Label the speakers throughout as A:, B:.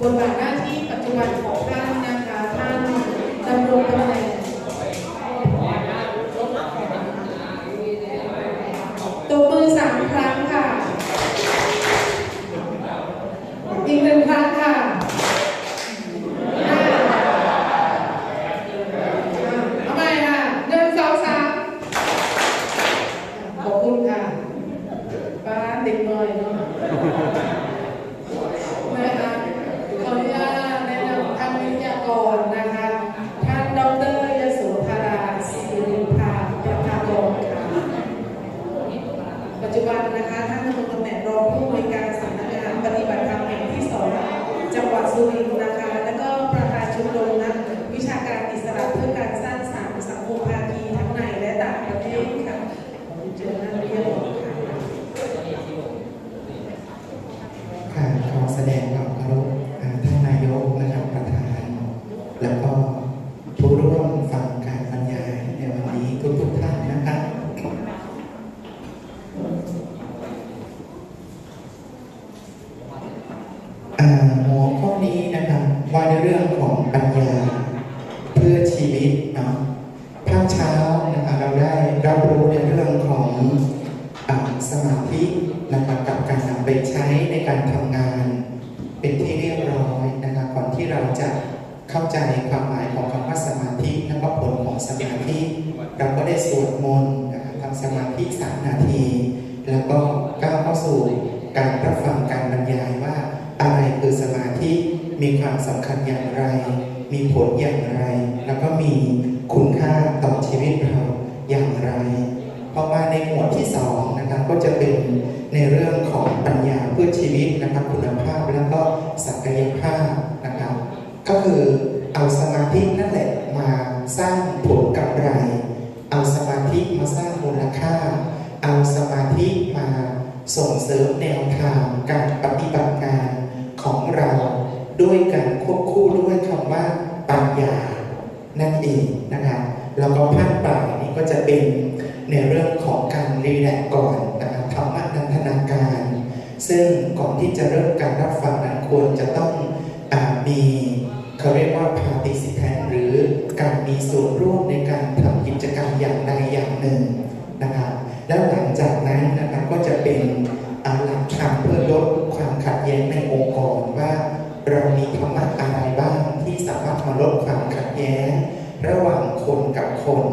A: บทบาทหน้าที่ปัจจุบันของท่านนะคะท่านดำรงตำแหน่งตบมือสามครั้งค่ะ อีกหนึ่งครั้งค่ะอ่าเอาใหม่ค่ะหนึ่งสองสามขอบคุณค่ะป้าเด็กน้อยเนาะ นะคะขออนุญาตแนะนำท่านวิทยากรนะคะ ท่านดรยโสธราศิริภาประภากรค่ะ ปัจจุบันนะคะท่านดำรงตำแหน่งรองผู้อำนวยการสำนักงานปฏิบัติธรรมแห่งที่สองจังหวัดสุรินทร์นะคะ แล้วก็ประธานชมรมนักวิชาการอิสระเพื่อการสร้างสรรค์สังคมภาคีทั้งในและต่างประเทศค่ะขอเชิญท่านวิทยากรค่ะ
B: ค่ะขอแสดง หัวข้อนี้นะครับว่าในเรื่องของปัญญาเพื่อชีวิตเนาะภาคเช้านะครับเราได้รับรู้ในเรื่องของอสมาธินะครับกับการนำไปใช้ในการทำงาน เป็นที่เรียบร้อยนะครับก่อนที่เราจะเข้าใจความหมายของคำว่าสมาธิและก็ผลของสมาธิเราก็ได้สวดมนต์นะครับทำสมาธิสามนาที แล้วก็ก้าวเข้าสู่การรับฟังการบรรยายว่า อะไรคือสมาธิมีความสำคัญอย่างไร มีผลอย่างไร แล้วก็มีคุณค่าต่อชีวิตเราอย่างไรพอมาในหมวดที่สองนะครับก็จะเป็นในเรื่องของปัญญาเพื่อชีวิตนะครับคุณภาพแล้วก็ศักยภาพนะครับก็คือเอาสมาธินั่นแหละมาสร้างผลกำไร เอาสมาธิมาสร้างมูลค่า เอาสมาธิมาส่งเสริมแนวทางการปฏิบัติงาน ของเราด้วยการควบคู่ด้วยคำว่าปัญญานั่นเองนะครับแล้วก็ภาคบ่ายนี้ก็จะเป็นในเรื่องของการรีแลกก่อนนะครับธรรมนันทนาการ ซึ่งก่อนที่จะเริ่มการรับฟังนั้นควรจะต้องอมีเขาเรียกว่า participant หรือการมีส่วนร่วมในการทำกิจกรรมอย่างใดอย่างหนึ่งนะครับแล้วหลังจากนั้น อะไรบ้างที่สามารถมาลดความขัดแย้ง ระหว่างคนกับคน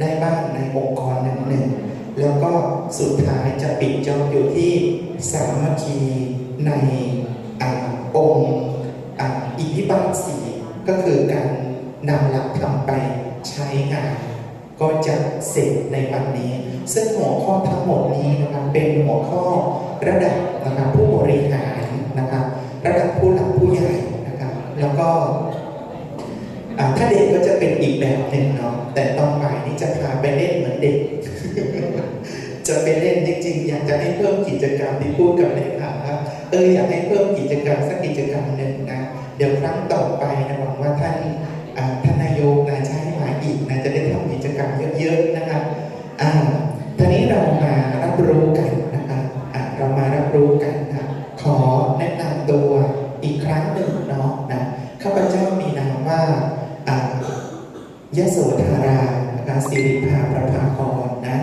B: ได้บ้างในองค์กรหนึ่งๆแล้วก็สุดท้ายจะปิดจบอยู่ที่สามัคคีในอองค์อิทธิบาทสีก็คือการนำหลักธรรมไปใช้งาน ก็จะเสร็จในวันนี้ ซึ่งหัวข้อทั้งหมดนี้นะครับเป็นหัวข้อระดับนะครับผู้บริหารนะครับระดับผู้หลักผู้ใหญ่ แล้วก็ถ้าเด็กก็จะเป็นอีกแบบหนึ่งเนาะแต่ตอนบ่ายนี้จะพาไปเล่นเหมือนเด็ก จะไปเล่นจริงๆ อยากจะให้เพิ่มกิจกรรมที่พูดกับเลขาว่าเอออยากให้เพิ่มกิจกรรมสักกิจกรรมหนึ่งนะ เดี๋ยวครั้งต่อไปนะหวังว่าท่านอ่าท่านนายกนะจะให้มาอีกนะจะได้ทำกิจกรรมเยอะๆนะครับอ่าทีนี้เรามารับรู้กันนะครับอ่าเรามารับรู้กันนะขอแนะนำตัวอีกครั้งหนึ่งเนาะนะข้าพเจ้ามีนาม ว่ายโสธารานะคะสิริภาประภากรนะ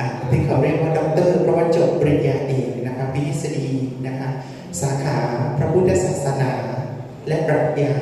B: อะที่เขาเรียกว่าด็อกเตอร์เพราะว่าจบปริญญาเอกนะครับพิศีนะคะสาขาพระพุทธศาสนาและปรัชญา